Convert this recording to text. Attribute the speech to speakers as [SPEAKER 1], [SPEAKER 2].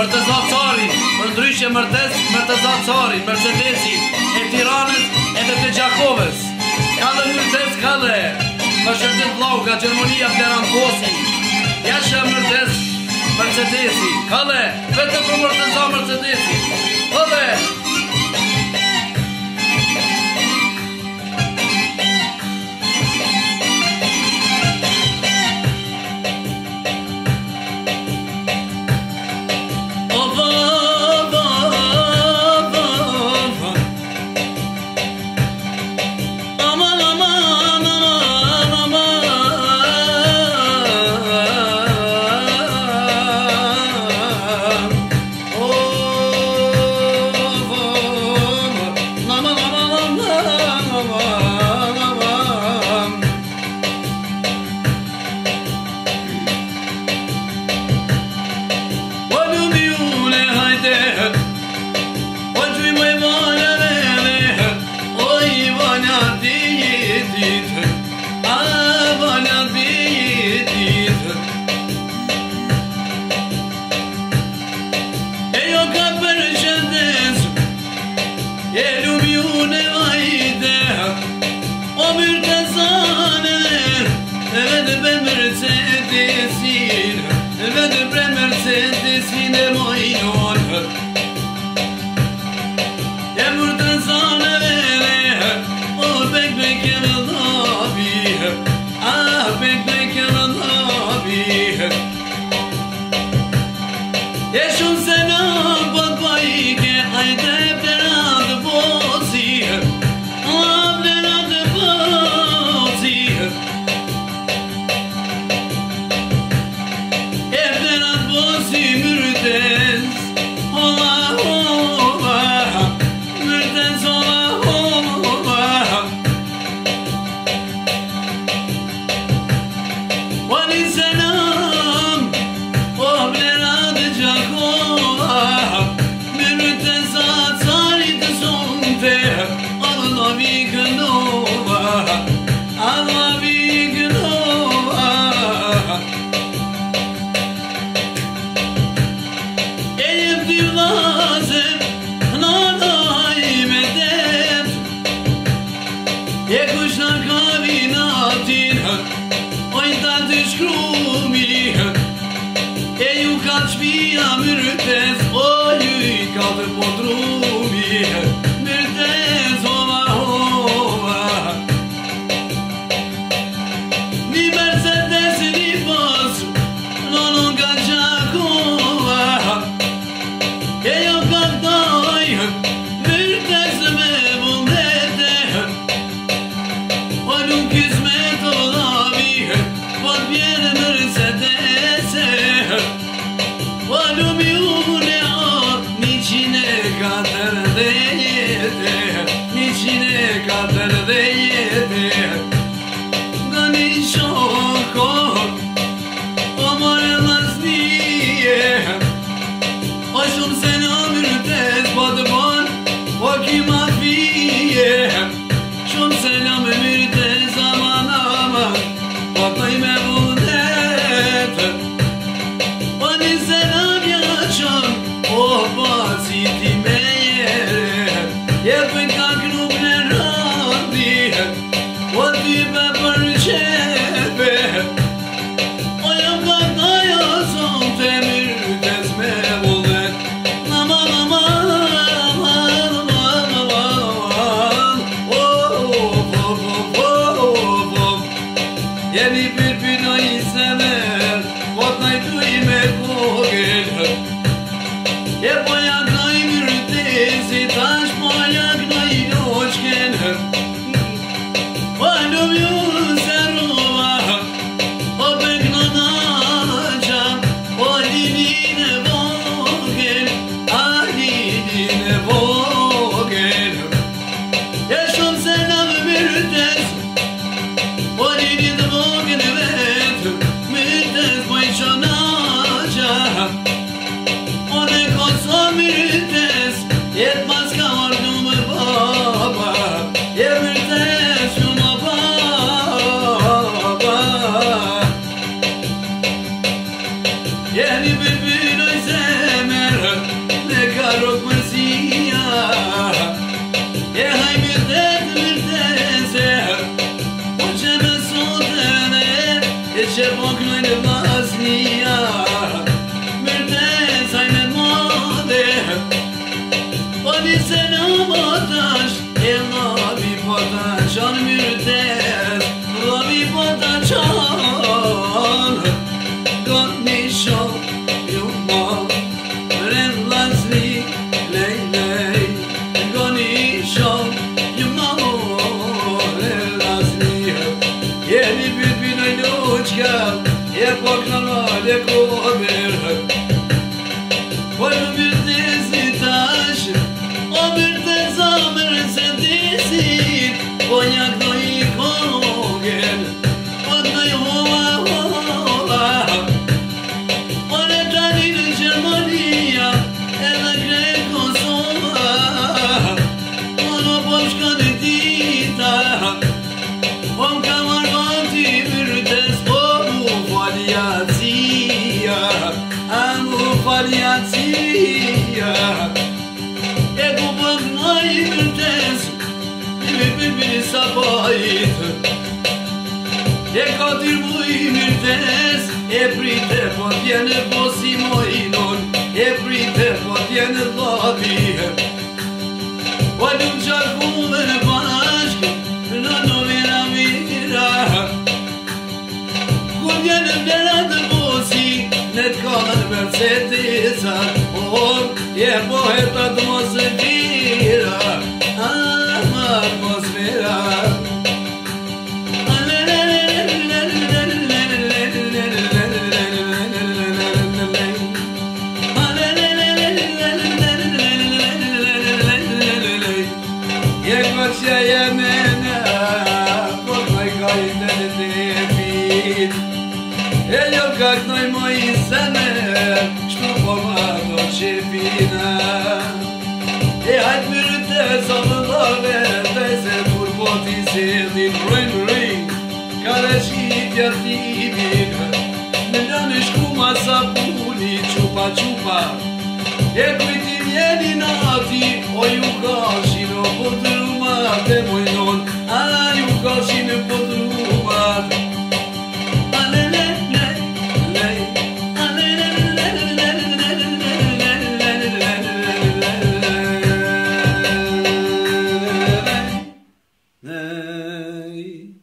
[SPEAKER 1] Mërteza Cari, mëndryshje mërtes Mërteza Cari, Mercedesi, e Tiranës edhe të Gjakovës. Ka dhe një mërtes ka dhe, më shërtit vlau ka Gjermonia Fleran Kosi. Ja shë mërtes Mercedesi, ka dhe, vetë për mërteza Mercedesi, ka dhe, でもいいの Yeni bir binayı sever Vatay duymek olur Yeni bir mirë sa bajit E ka dirë mu i mirë të E prite po tjene po si mojnon E prite po tjene lavi Po një më qarku dhe në bashk Në në vina mira Ku një në vera të posi Në të kallën për cetisa Por, je po e të të mosë ti Što pomado će vina E, hajt mi rute za dhe Vese kur poti se dhe Brojnë po rinë Kare shkipja tibin Me në në shkuma sa puni Qupa qupa E kujti mjeni në ati O ju kashin O po të rumate mojnon A ju kashin